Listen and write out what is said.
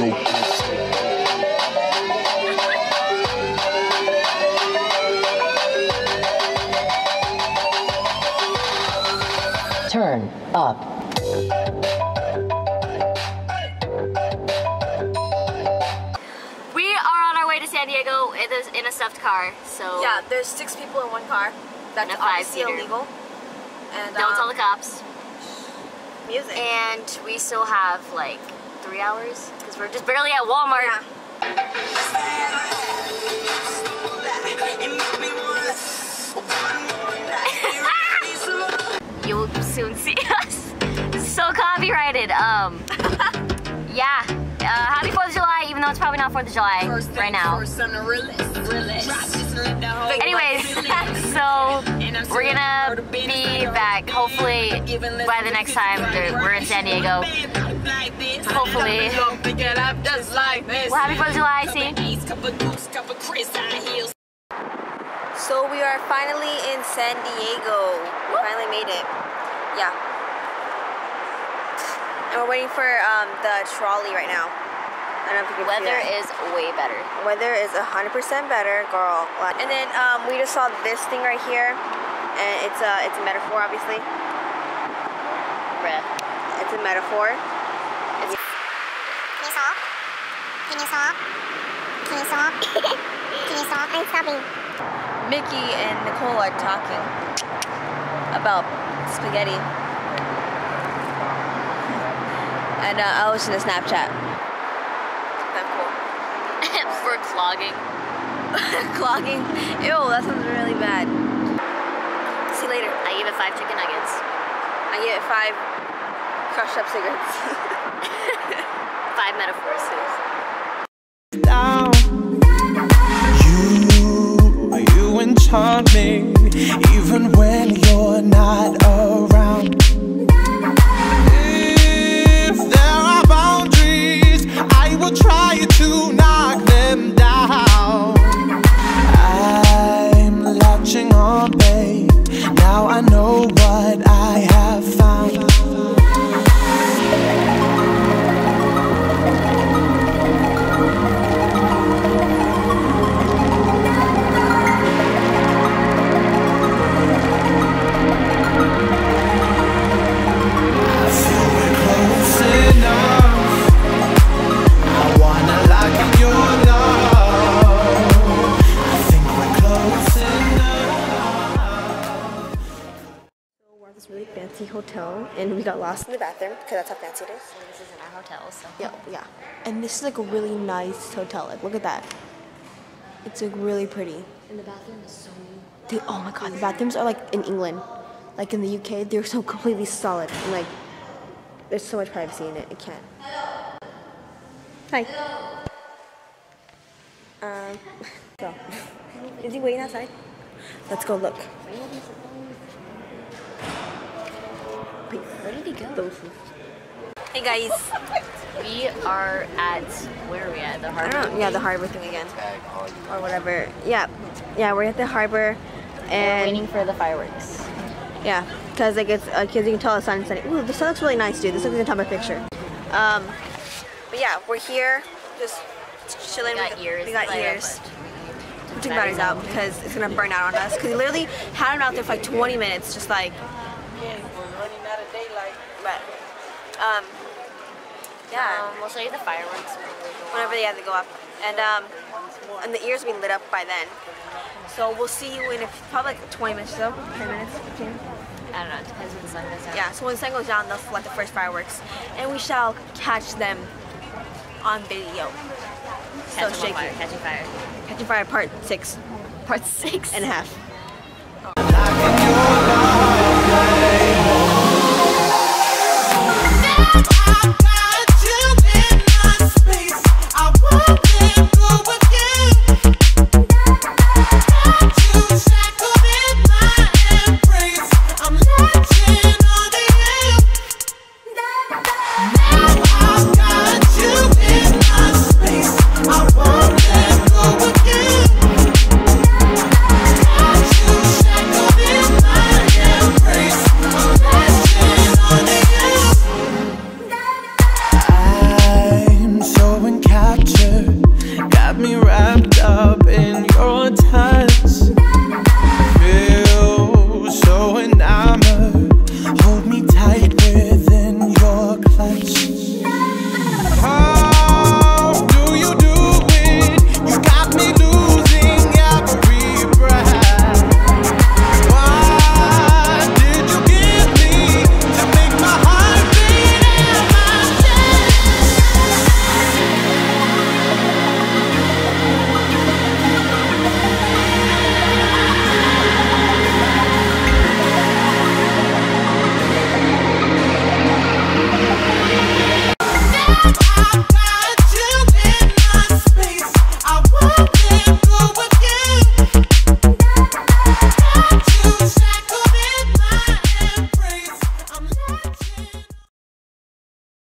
Turn up. We are on our way to San Diego it is in a stuffed car, so... Yeah, there's six people in one car. That's obviously illegal. And, Don't um, tell the cops. Music. And we still have, like, three hours because we're just barely at Walmart. yeah. You will soon see us. So copyrighted. Um, yeah. Uh, happy 4th of July, even though it's probably not 4th of July right now. Anyways, so we're gonna be back. Hopefully, by the next time we're in San Diego. Hopefully. Well, happy 4th of July, see? So we are finally in San Diego. We finally made it. Yeah. And we're waiting for um, the trolley right now. I don't know if you can see Weather is way better. Weather is 100% better, girl. And then um, we just saw this thing right here. And it's a, it's a metaphor, obviously. Bruh. It's a metaphor. Can you stop? Can you stop? Can you stop? Can you stop? I'm stopping. Mickey and Nicole are talking about spaghetti. And uh, I was in a Snapchat. That For clogging. Clogging. Ew, that sounds really bad. See you later. I give it five chicken nuggets. I give it five crushed up cigarettes. Five metaphors. Down. You, you enchant me, even when you're hotel and we got lost in the bathroom because that's how fancy it is. This is in our hotel, so. Yeah, yeah. And this is like a really nice hotel. Like, look at that. It's like really pretty. And the bathroom is so. Dude, oh my god, the bathrooms are like in England. Like in the UK, they're so completely solid. And like, there's so much privacy in it. It can't. Hi. Um, so. Is he waiting outside? Let's go look. Where did he go? Those. Hey guys. We are at. Where are we at? The I harbor. don't know. Yeah, the harbor thing again. Or whatever. Yeah. Yeah, we're at the harbor. and We're And waiting for the fireworks. Yeah, because like it's because you can tell the sun is setting. Ooh, the sun looks really nice, dude. This looks like the top of my picture. Um, but yeah, we're here, just chilling. We got ears. We got ears. but- We took batteries out because it's gonna burn out on us. Because we literally had them out there for like 20 minutes, just like. But, um, yeah. Um, we'll show you the fireworks when we go whenever they have to go up. And um, and the ears will be lit up by then. So we'll see you in a, probably like 20 minutes or so, 10 minutes, 15. I don't know. It depends when the sun goes down. Yeah, so when the sun goes down, they'll let the first fireworks, and we shall catch them on video. So Catching on shaky. fire. Catching fire. Catching fire part six Part six. and a half.